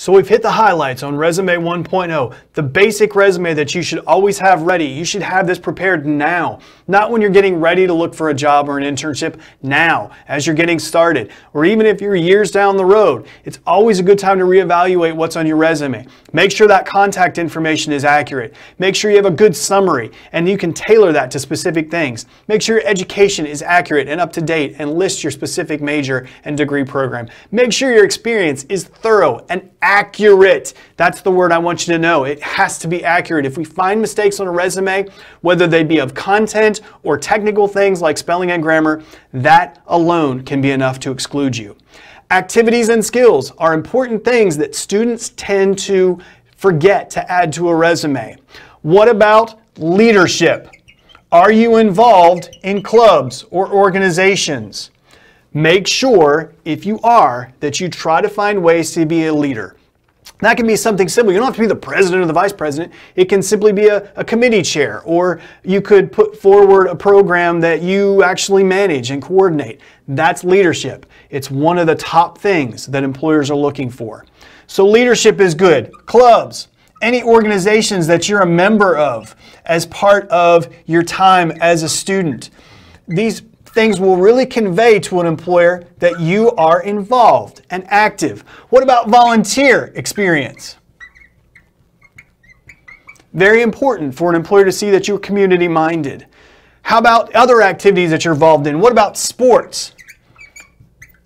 So we've hit the highlights on Resume 1.0, the basic resume that you should always have ready. You should have this prepared now, not when you're getting ready to look for a job or an internship, now, as you're getting started, or even if you're years down the road. It's always a good time to reevaluate what's on your resume. Make sure that contact information is accurate. Make sure you have a good summary and you can tailor that to specific things. Make sure your education is accurate and up to date and list your specific major and degree program. Make sure your experience is thorough and accurate. That's the word I want you to know. It has to be accurate. If we find mistakes on a resume, whether they be of content or technical things like spelling and grammar, that alone can be enough to exclude you. Activities and skills are important things that students tend to forget to add to a resume. What about leadership? Are you involved in clubs or organizations? Make sure, if you are, that you try to find ways to be a leader. That can be something simple. You don't have to be the president or the vice president. It can simply be a, a, committee chair, or you could put forward a program that you actually manage and coordinate. That's leadership. It's one of the top things that employers are looking for. So, leadership is good. Clubs, any organizations that you're a member of as part of your time as a student. These things will really convey to an employer that you are involved and active. What about volunteer experience? Very important for an employer to see that you're community minded. How about other activities that you're involved in? What about sports?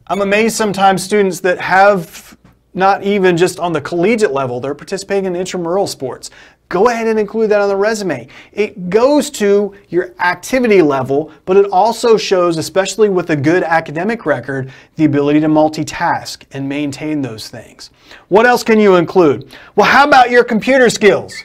I'm amazed sometimes students that have not even just on the collegiate level, they're participating in intramural sports go ahead and include that on the resume. It goes to your activity level, but it also shows, especially with a good academic record, the ability to multitask and maintain those things. What else can you include? Well, how about your computer skills?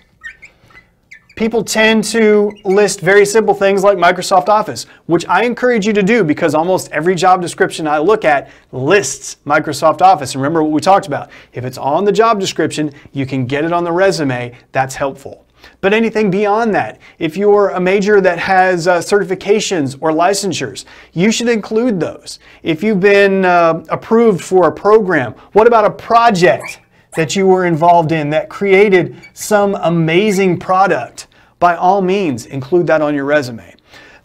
People tend to list very simple things like Microsoft Office, which I encourage you to do because almost every job description I look at lists Microsoft Office. And remember what we talked about. If it's on the job description, you can get it on the resume. That's helpful. But anything beyond that, if you're a major that has uh, certifications or licensures, you should include those. If you've been uh, approved for a program, what about a project that you were involved in that created some amazing product? By all means, include that on your resume.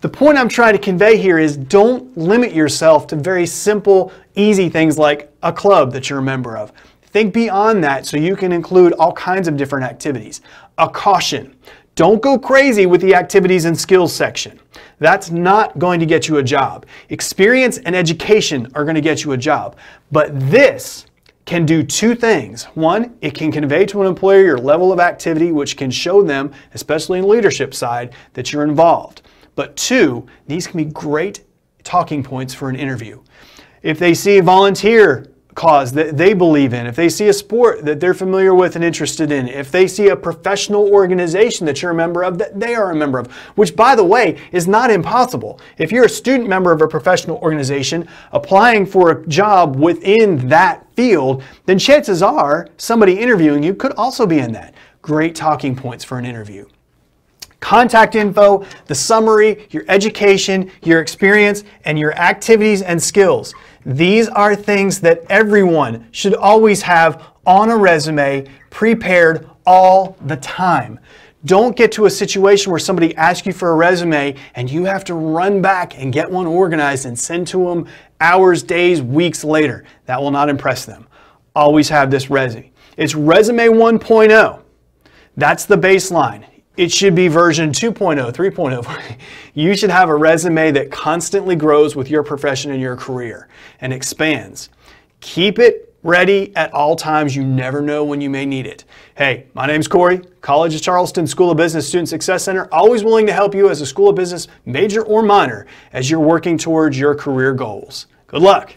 The point I'm trying to convey here is don't limit yourself to very simple, easy things like a club that you're a member of. Think beyond that so you can include all kinds of different activities. A caution. Don't go crazy with the activities and skills section. That's not going to get you a job. Experience and education are going to get you a job. But this can do two things. One, it can convey to an employer your level of activity, which can show them, especially in leadership side, that you're involved. But two, these can be great talking points for an interview. If they see a volunteer cause that they believe in, if they see a sport that they're familiar with and interested in, if they see a professional organization that you're a member of that they are a member of, which by the way is not impossible. If you're a student member of a professional organization applying for a job within that field, then chances are somebody interviewing you could also be in that. Great talking points for an interview contact info, the summary, your education, your experience, and your activities and skills. These are things that everyone should always have on a resume prepared all the time. Don't get to a situation where somebody asks you for a resume and you have to run back and get one organized and send to them hours, days, weeks later. That will not impress them. Always have this resume. It's resume 1.0. That's the baseline it should be version 2.0, 3.0. you should have a resume that constantly grows with your profession and your career and expands. Keep it ready at all times. You never know when you may need it. Hey, my name's Cory, College of Charleston School of Business Student Success Center, always willing to help you as a School of Business major or minor as you're working towards your career goals. Good luck.